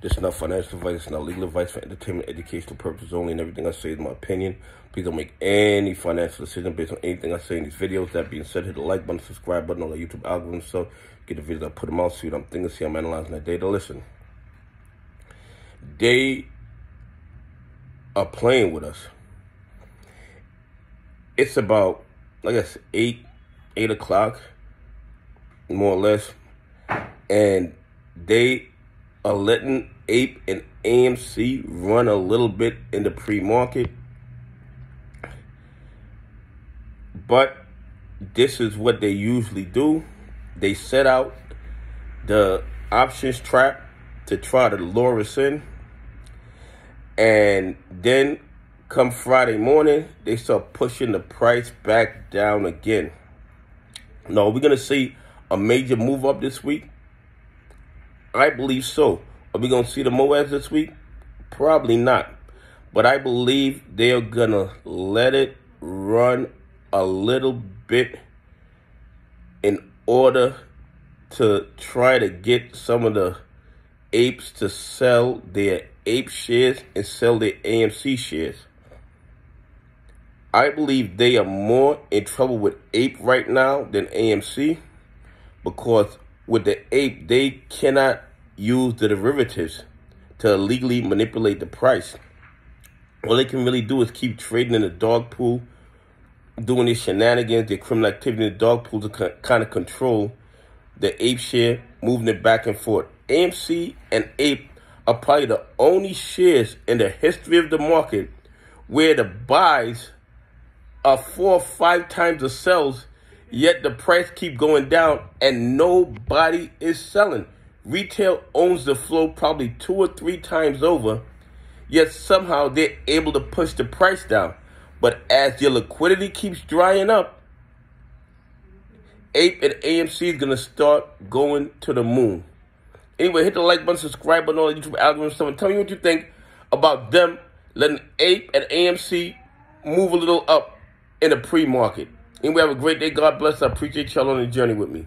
This is not financial advice. It's not legal advice for entertainment, educational purposes only. And everything I say is my opinion. Please don't make any financial decision based on anything I say in these videos. That being said, hit the like button, subscribe button on the YouTube algorithm so get the videos I put them out, see what I'm thinking, see I'm analyzing that data. Listen, they are playing with us. It's about, I guess, 8, 8 o'clock, more or less. And they are letting Ape and AMC run a little bit in the pre-market. But this is what they usually do. They set out the options trap to try to lure us in. And then come Friday morning, they start pushing the price back down again. No, we're going to see a major move up this week. I believe so. Are we going to see the MOASS this week? Probably not. But I believe they're going to let it run a little bit in order to try to get some of the apes to sell their ape shares and sell their AMC shares. I believe they are more in trouble with ape right now than AMC because with the ape, they cannot use the derivatives to legally manipulate the price. All they can really do is keep trading in the dark pool, doing these shenanigans, their criminal activity in the dark pool to kind of control the ape share, moving it back and forth. AMC and ape are probably the only shares in the history of the market where the buys are four or five times the sells, yet the price keep going down and nobody is selling. Retail owns the flow probably two or three times over, yet somehow they're able to push the price down. But as your liquidity keeps drying up, Ape and AMC is going to start going to the moon. Anyway, hit the like button, subscribe button on the YouTube algorithm and tell me what you think about them letting Ape and AMC move a little up in the pre-market. Anyway, have a great day. God bless. I appreciate y'all on the journey with me.